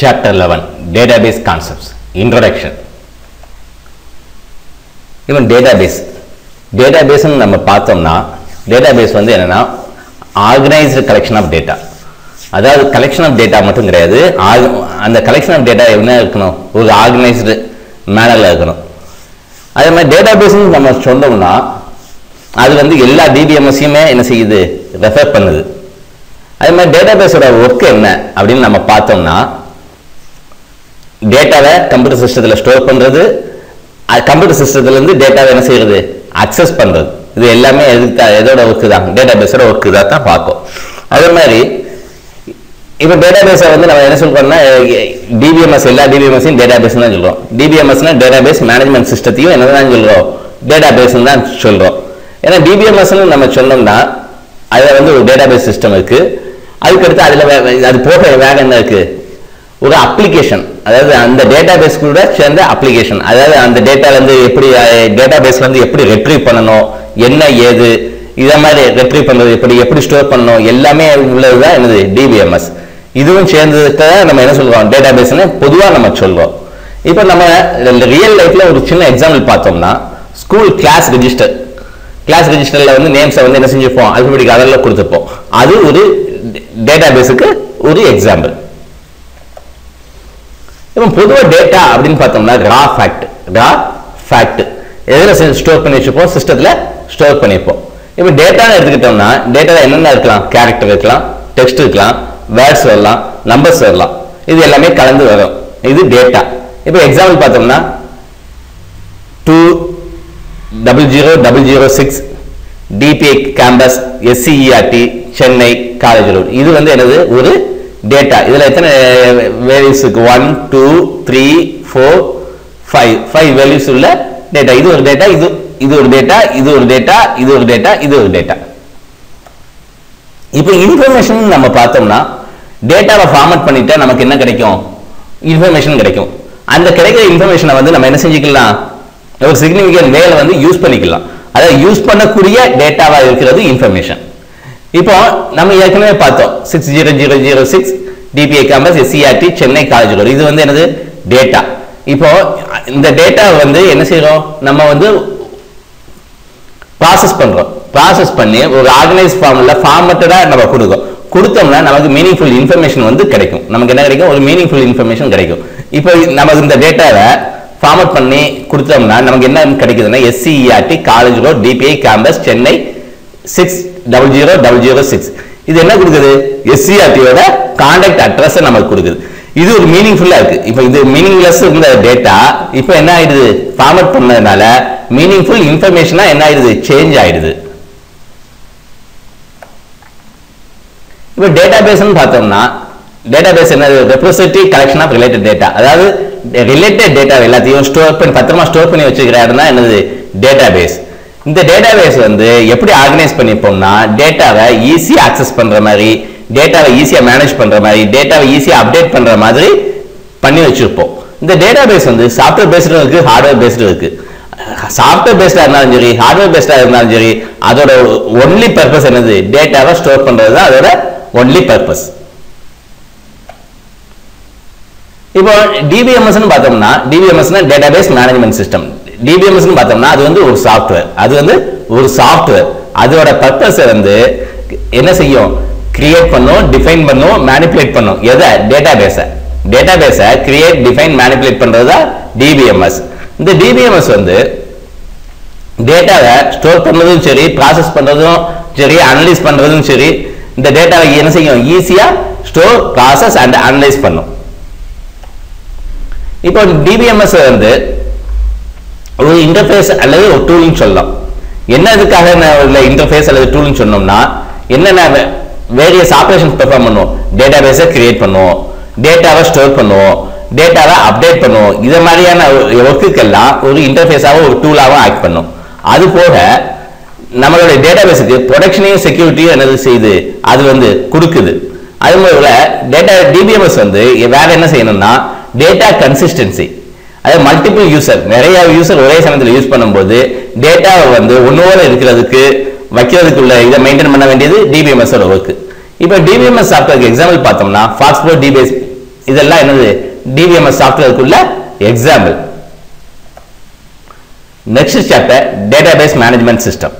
Chapter 11 Database Concepts Introduction. இவன் database டேட்டாபேஸ்னு நம்ம பார்த்தோம்னா டேட்டாபேஸ் வந்து என்னென்னா ஆர்கனைஸ்டு கலெக்ஷன் ஆஃப் டேட்டா அதாவது கலெக்ஷன் ஆஃப் டேட்டா மட்டும் கிடையாது அந்த கலெக்ஷன் ஆஃப் டேட்டா என்ன இருக்கணும்? ஒரு ஆர்கனைஸ்டு மேனரில் இருக்கணும். அதே மாதிரி டேட்டாபேஸ்னு நம்ம சொன்னோம்னா அது வந்து எல்லா டிபிஎம்எஸ்ஸையுமே என்ன செய்யுது? ரெஃபர் பண்ணுது. அதே மாதிரி டேட்டாபேஸோட ஒர்க் என்ன? அப்படின்னு நம்ம பார்த்தோம்னா டேட்டாவை கம்ப்யூட்டர் சிஸ்டத்தில் ஸ்டோர் பண்ணுறது கம்ப்யூட்டர் சிஸ்டத்துலேருந்து டேட்டாவை என்ன செய்யறது? அக்சஸ் பண்ணுறது இது எல்லாமே எதுக்கு எதோட ஒர்க்கு தான் டேட்டா பேஸோட ஒர்க்கு தான் தான் பார்க்கும். அதே மாதிரி இப்போ டேட்டா பேஸை வந்து நம்ம என்ன சொல்றோம்னா டிபிஎம்எஸ் எல்லா டிபிஎம்எஸையும் டேட்டாபேஸ் தான் சொல்றோம். டிபிஎம்எஸ்னா டேட்டாபேஸ் மேனேஜ்மெண்ட் சிஸ்டத்தையும் என்ன தான் சொல்றோம்? டேட்டாபேஸ் தான் சொல்கிறோம் ஏன்னா டிபிஎம்எஸ்னு நம்ம சொன்னோம்னா அதில் வந்து ஒரு டேட்டாபேஸ் சிஸ்டம் இருக்குது அதுக்கடுத்து அதில் அது போக வேற என்ன இருக்குது ஒரு அப்ளிகேஷன் அதாவது அந்த டேட்டாபேஸ் கூட சேர்ந்த அப்ளிகேஷன் அதாவது அந்த டேட்டாலேருந்து எப்படி டேட்டாபேஸ்ல இருந்து எப்படி ரெட்ரீவ் பண்ணணும்? என்ன ஏது? இதை மாதிரி ரெட்ரீவ் பண்ணுறது எப்படி? எப்படி ஸ்டோர் பண்ணணும்? எல்லாமே உள்ளதுதான் என்னது? டிபிஎம்எஸ் இதுவும் சேர்ந்ததுக்கு தான் நம்ம என்ன சொல்றோம்? டேட்டாபேஸ்னு பொதுவாக நம்ம சொல்லுவோம் இப்போ நம்ம ரியல் லைஃப்பில் ஒரு சின்ன எக்ஸாம்பிள் பார்த்தோம்னா ஸ்கூல் கிளாஸ் ரெஜிஸ்டர் கிளாஸ் ரிஜிஸ்டரில் வந்து நேம்ஸை வந்து என்ன செஞ்சுப்போம்? அல்பபெட்டிக் அதெல்லாம் கொடுத்துப்போம். அது ஒரு டேட்டாபேஸுக்கு ஒரு எக்ஸாம்பிள் இப்போ பொதுவாக டேட்டா அப்படின்னு பார்த்தோம்னா ரா ஃபேக்ட் ரா ஃபேக்ட் எதில் ஸ்டோர் பண்ணி வச்சுப்போம்? சிஸ்டத்தில் ஸ்டோர் பண்ணிப்போம். இப்போ டேட்டான்னு எடுத்துக்கிட்டோம்னா டேட்டாவில் என்னென்ன இருக்கலாம்? கேரக்டர் இருக்கலாம் டெக்ஸ்ட் இருக்கலாம் வேர்ட்ஸ் வரலாம் நம்பர்ஸ் வரலாம். இது எல்லாமே கலந்து வரும். இது டேட்டா இப்போ எக்ஸாம்பிள் பார்த்தோம்னா two double zero double zero six DPI campus SCERT Chennai college road இது வந்து எனது ஒரு டேட்டா இதில் எத்தனை வேல்யூஸ் இருக்குது one two three four five five values உள்ள டேட்டா இது ஒரு டேட்டா இது இது ஒரு டேட்டா இது ஒரு டேட்டா இது ஒரு டேட்டா இது ஒரு டேட்டா இப்போ இன்ஃபர்மேஷன் நம்ம பார்த்தோம்னா டேட்டாவை ஃபார்மட் பண்ணிட்டா நமக்கு என்ன கிடைக்கும்? இன்ஃபர்மேஷன் கிடைக்கும். அந்த கிடைக்கிற இன்ஃபர்மேஷனை வந்து நம்ம என்ன செஞ்சுக்கலாம்? ஒரு சிக்னிஃபிகன்ட் வேல வந்து யூஸ் பண்ணிக்கலாம். அதாவது யூஸ் பண்ணக்கூடிய டேட்டாவாக இருக்கிறது இன்ஃபர்மேஷன் இப்போ நம்ம ஏற்கனவே பார்த்தோம் six zero zero zero six DPI campus SCRT Chennai college road இது வந்து என்னது? டேட்டா இப்போ இந்த டேட்டா வந்து என்ன செய்யறோம் நம்ம வந்து ப்ராசஸ் பண்றோம். ப்ராசஸ் பண்ணி ஒரு ஆர்கனைஸ் ஃபார்மில் ஃபார்மட்டடா நம்ம கொடுக்கும். கொடுத்தோம்னா நமக்கு மீனிங்ஃபுல் இன்ஃபர்மேஷன் வந்து கிடைக்கும். நமக்கு என்ன கிடைக்கும்? ஒரு மீனிங்ஃபுல் இன்ஃபர்மேஷன் கிடைக்கும். இப்போ நமக்கு இந்த டேட்டாவை ஃபார்மட் பண்ணி கொடுத்தோம்னா நமக்கு என்ன கிடைக்குதுன்னா? SCERT college road DPI campus Chennai six double zero double zero six இது என்ன கொடுக்குது? எஸ்சிஆர்டியோட கான்டாக்ட் அட்ரஸ் நமக்கு கொடுக்குது. இது ஒரு மீனிங்ஃபுல்லா இருக்குது இப்போ இது மீனிங்லெஸ் இருந்த டேட்டா இப்போ என்ன ஆயிடுது? ஃபார்மட் பண்ணதுனால மீனிங்ஃபுல் இன்ஃபர்மேஷனா என்ன ஆயிடுது? சேஞ்ச் ஆயிடுது. இப்போ டேட்டா பேஸ்னு பார்த்தோம்னா டேட்டா பேஸ் என்னது representative collection of related data அதாவது ரிலேட்டட் டேட்டா எல்லாத்தையும் ஸ்டோர் பண்ணி பத்திரமா ஸ்டோர் பண்ணி வச்சுக்கிற இடம் தான் என்னது? டேட்டாபேஸ் இந்த டேட்டாபேஸ் வந்து எப்படி ஆர்கனைஸ் பண்ணிப்போம்னா டேட்டாவை ஈஸியாக அக்சஸ் பண்ணுற மாதிரி டேட்டாவை ஈஸியாக மேனேஜ் பண்ணுற மாதிரி டேட்டாவை ஈஸியாக அப்டேட் பண்ணுற மாதிரி பண்ணி வச்சுருப்போம். இந்த டேட்டாபேஸ் வந்து சாஃப்ட்வேர் பேஸ்டும் இருக்குது ஹார்ட்வேர் பேஸ்டும் இருக்குது சாஃப்ட்வேர் பேஸ்டாக இருந்தாலும் சரி ஹார்ட்வேர் பேஸ்டாக இருந்தாலும் சரி அதோட ஒன்லி பர்பஸ் என்னது? டேட்டாவை ஸ்டோர் பண்ணுறது தான் அதோட ஒன்லி பர்பஸ் இப்போ டிபிஎம்எஸ் பார்த்தோம்னா டிபிஎம்எஸ்னா டேட்டாபேஸ் மேனேஜ்மெண்ட் சிஸ்டம் டிபிஎம்எஸ்னு பார்த்தோம்னா அது வந்து ஒரு சாஃப்ட்வேர் அது வந்து ஒரு சாஃப்ட்வேர் அதோட பர்பஸ் வந்து என்ன செய்யும்? கிரியேட் பண்ணும் டிஃபைன் பண்ணும் மேனிப்புலேட் பண்ணும். எதை? டேட்டா பேஸை டேட்டா பேஸை கிரியேட் டிஃபைன் மேனிப்புலேட் பண்ணுறது தான் டிபிஎம்எஸ் இந்த டிபிஎம்எஸ் வந்து டேட்டாவை ஸ்டோர் பண்ணுறதும் சரி ப்ராசஸ் பண்ணுறதும் சரி அனலைஸ் பண்ணுறதும் சரி இந்த டேட்டாவை என்ன செய்யும்? ஈஸியாக ஸ்டோர் ப்ராசஸ் அண்ட் அனலைஸ் பண்ணும். இப்போ டிபிஎம்எஸ் வந்து ஒரு இன்டர்ஃபேஸ் அல்லது ஒரு டூல்னு சொல்லலாம். என்ன இதுக்காக உள்ள இன்டர்ஃபேஸ் அல்லது டூல்னு சொன்னோம்னா என்னென்ன வேரியஸ் ஆப்ரேஷன்ஸ் பெர்ஃபார்ம் பண்ணுவோம். டேட்டாபேஸை கிரியேட் பண்ணுவோம். டேட்டாவை ஸ்டோர் பண்ணுவோம். டேட்டாவை அப்டேட் பண்ணுவோம். இதை மாதிரியான ஒர்க்குக்கெல்லாம் ஒரு இன்டர்ஃபேஸாகவும் ஒரு டூலாகவும் ஆக்ட் பண்ணும். அது போக நம்மளுடைய டேட்டாபேஸுக்கு ப்ரொடக்ஷனையும் செக்யூரிட்டியும் என்னது செய்யுது அது வந்து கொடுக்குது. அது போல டேட்டா டிபிஎம்எஸ் வந்து வேற என்ன செய்யணும்னா டேட்டா கன்சிஸ்டன்சி அது மல்டிபிள் யூசர் நிறைய யூசர் ஒரே சமயத்தில் யூஸ் பண்ணும்போது டேட்டாவை வந்து ஒன்னோட இருக்கிறதுக்கு வைக்கிறதுக்குள்ள இதை மெயின்டைன் பண்ண வேண்டியது டிபிஎம்எஸோட ஒர்க்கு இப்போ டிபிஎம்எஸ் சாஃப்ட்வேருக்கு எக்ஸாம்பிள் பார்த்தோம்னா ஃபாக்ஸ்போ டிபிஎஸ் இதெல்லாம் என்னது? DBMS சாஃப்ட்வேருக்குள்ள example next chapter database management system